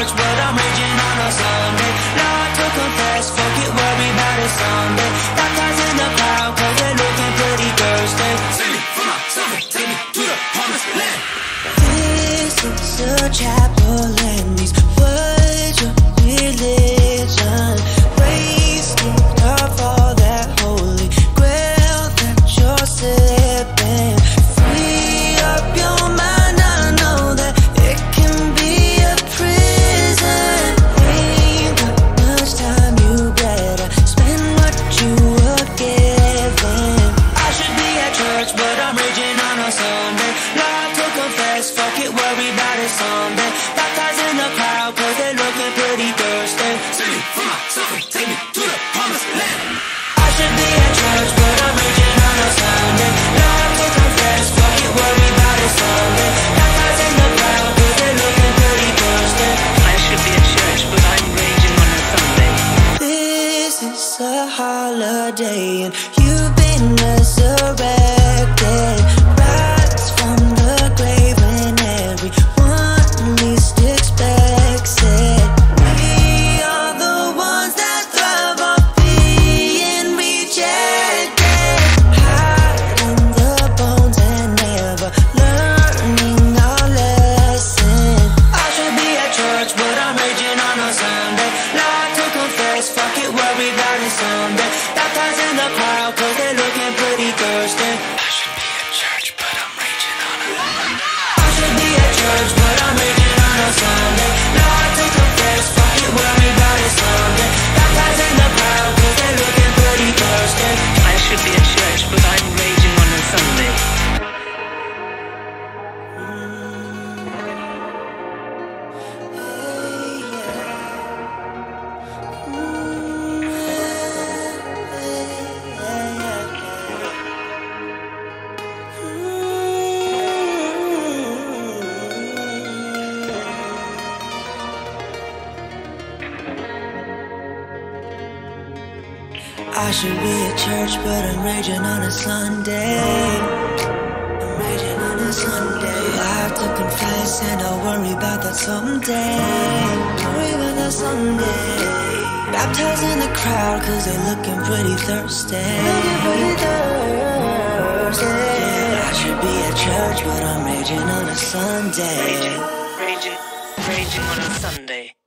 church, what I'm preaching on a Sunday. Now fuck it, worry about it in the cause they're looking pretty me from my take me to the promised land. This is a chapel and these words are religion. church, but I'm raging on a Sunday. Love to confess, fuck it, worry about it someday. Baptized in the crowd, cause they're looking pretty thirsty. Save me from my and take me to the promised land. I should be at church, but I'm raging on a Sunday. Love to confess, fuck it, worry it someday. Baptized in the crowd, cause they're pretty thirsty. I should be at church, but I'm raging on a Sunday. This is a holiday, and you've been resurrected I should be at church, but I'm raging on a Sunday. I'm raging on a Sunday. I have to confess, and I'll worry about that someday. Worry about that someday. Baptized in the crowd, cause they're looking pretty thirsty. Looking pretty thirsty. Yeah, I should be at church, but I'm raging on a Sunday. Raging, raging, raging on a Sunday.